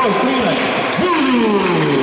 Rosina Blue.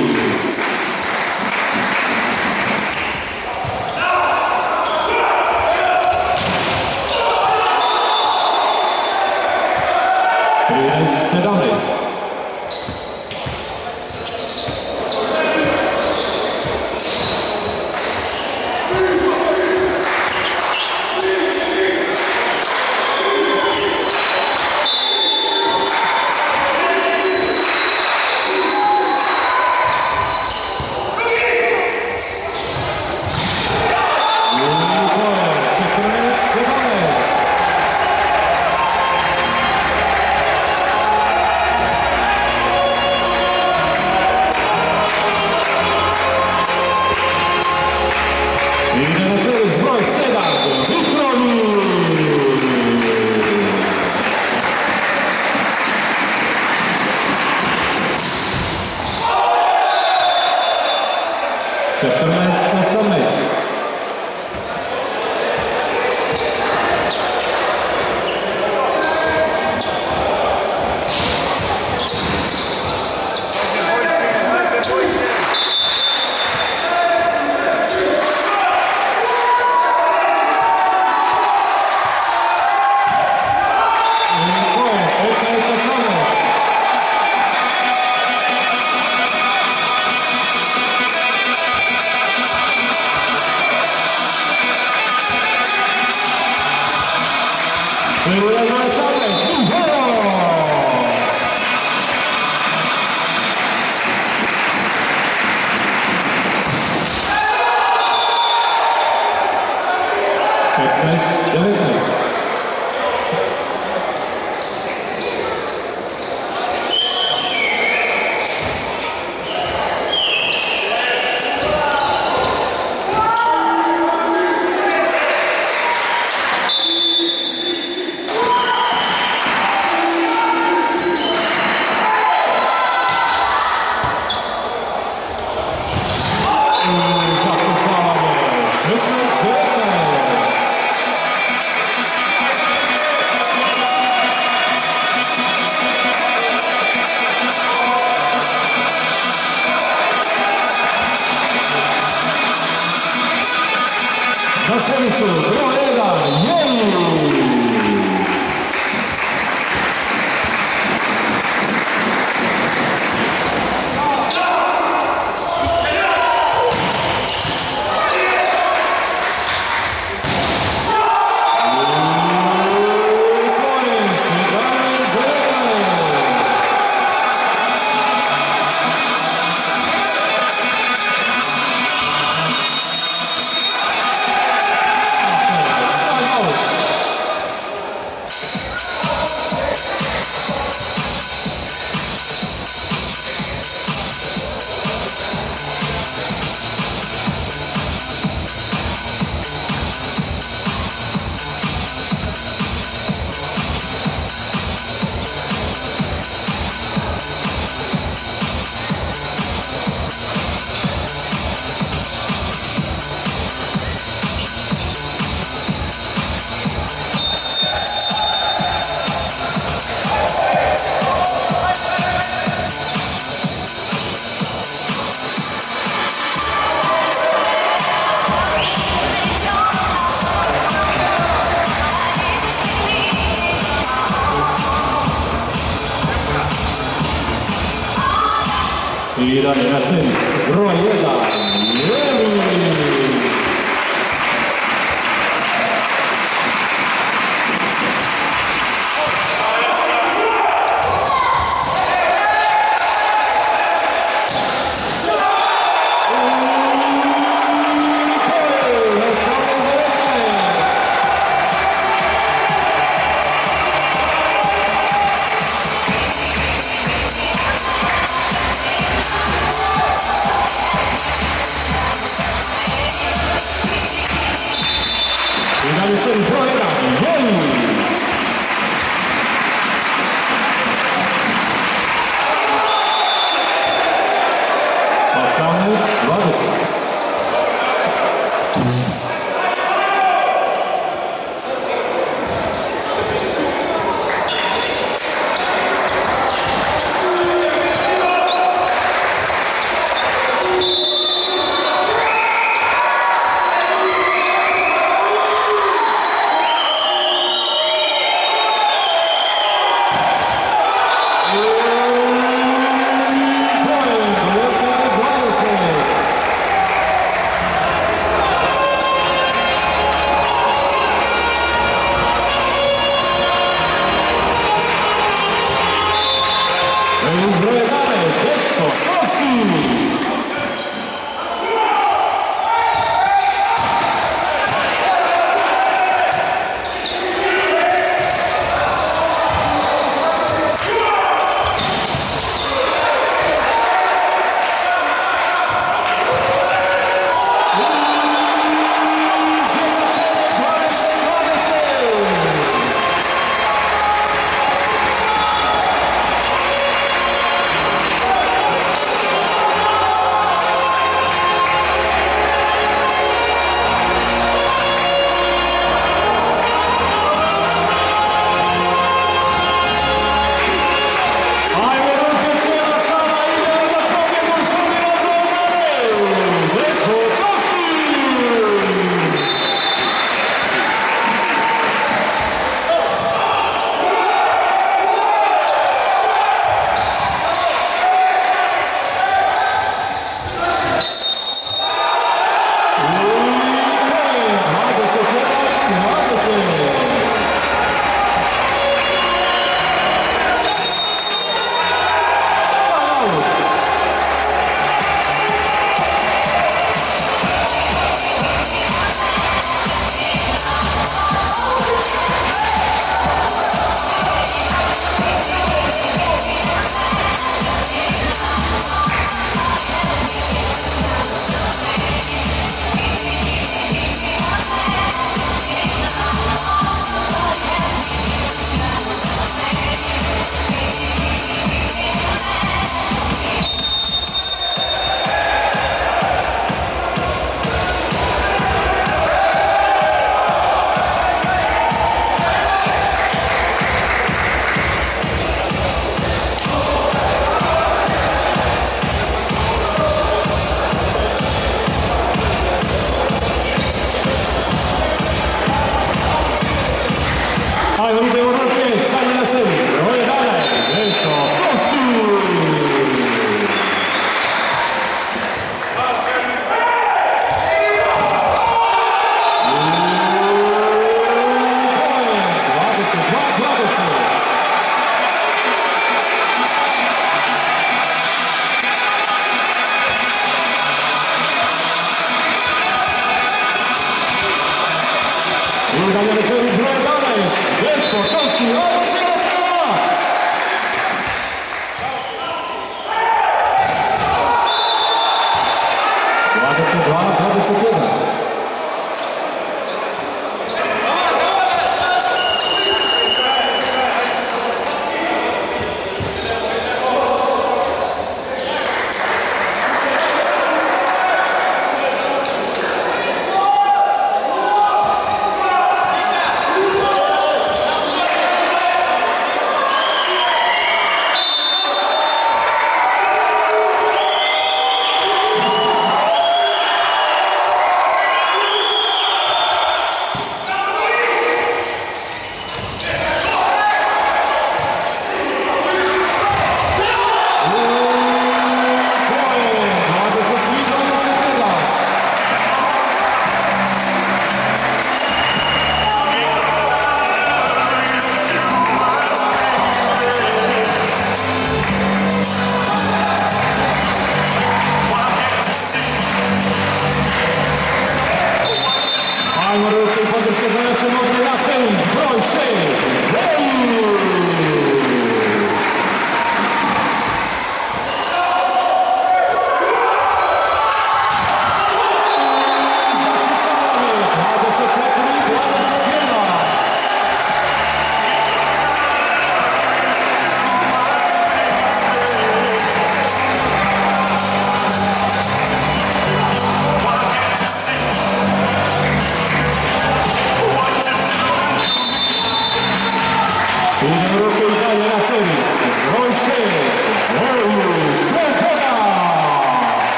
I dalje na servis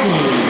Marcos.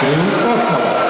Trincação.